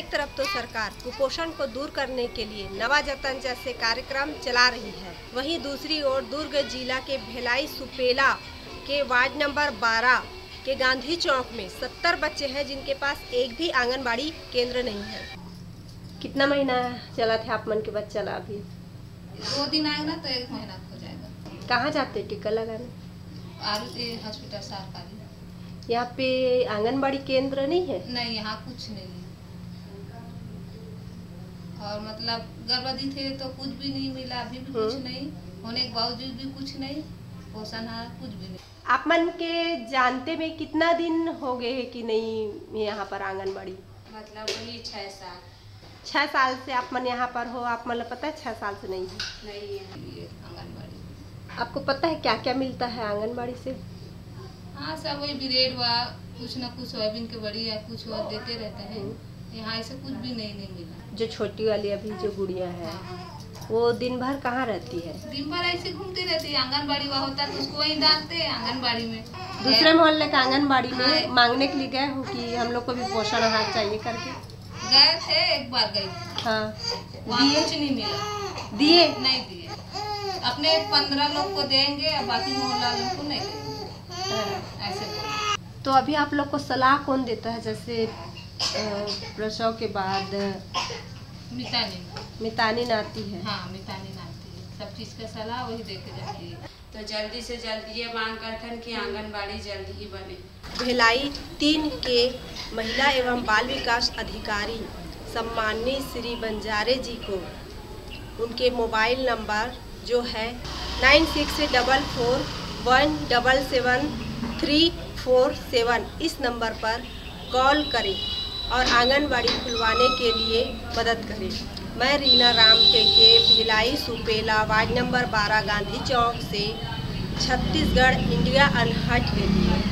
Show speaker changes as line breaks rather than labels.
एक तरफ़ तो सरकार कुपोषण को दूर करने के लिए नवा जतन जैसे कार्यक्रम चला रही है। वहीं दूसरी ओर दुर्ग जिला के भिलाई सुपेला के वार्ड नंबर 12 के गांधी चौक में 70 बच्चे हैं जिनके पास एक भी आंगनबाड़ी केंद्र नहीं है। कितना महीना चला था आप मन के बच्चा ला अभी?
दो दिन आएगा ना तो एक महीना हो जाएगा।
कहाँ जाते हैं? टीका लगाने?
हॉस्पिटल सरकारी
यहाँ पे आंगनबाड़ी केंद्र नहीं है?
नहीं यहाँ कुछ नहीं है। और मतलब गर्भवती थे तो कुछ भी नहीं मिला अभी भी कुछ
हम्म।
नहीं होने के बावजूद भी कुछ नहीं पोषण है कुछ भी नहीं।
आप मन के जानते में कितना दिन हो गए है कि नहीं यहाँ पर आंगनबाड़ी?
मतलब वही छः साल।
छह साल से आप मन यहाँ पर हो आप मतलब पता है छह साल से नहीं है?
नहीं है आंगनबाड़ी।
आपको पता है क्या क्या मिलता है आंगनबाड़ी से?
हाँ सब वही ब्रेड हुआ कुछ ना कुछ सोयाबीन के बड़ी या कुछ और देते रहते हैं।
हम्म।
यहाँ ऐसे कुछ भी नहीं नहीं मिला।
जो छोटी वाली अभी जो गुड़िया है
हाँ।
वो दिन भर कहाँ रहती है?
दिन भर ऐसे घूमती रहती है आंगनबाड़ी हुआ होता है तो उसको वहीं डालते हैं आंगनबाड़ी में।
दूसरे मोहल्ले का आंगनबाड़ी में
हाँ।
मांगने के लिए गए हो कि हम लोग को भी पोषण आहार चाहिए करके?
गए थे एक बार गई। थी
हाँ
कुछ नहीं मिला।
दिए?
नहीं दिए। अपने पंद्रह लोग को देंगे और बाकी मोहल्ला लोग को नहीं देंगे।
हाँ।
ऐसे।
तो अभी आप लोग को सलाह कौन देता है जैसे प्रसव के बाद
मितानी
मितानी आती है।
हाँ मितानी नाती है। सब चीज़ का सलाह वही दे के जाती है।
तो जल्दी से जल्दी ये मांग करते हैं कि आंगनबाड़ी जल्दी ही बने।
भिलाई तीन के महिला एवं बाल विकास अधिकारी सम्माननीय श्री बंजारे जी को उनके मोबाइल नंबर जो है nine six double four one double seven three four seven इस नंबर पर कॉल करें। और आंगनबाड़ी खुलवाने के लिए मदद करें। मैं रीना राम के टेके, भिलाई सुपेला, वार्ड नंबर 12 गांधी चौक से छत्तीसगढ़, इंडिया अनहट के लिए।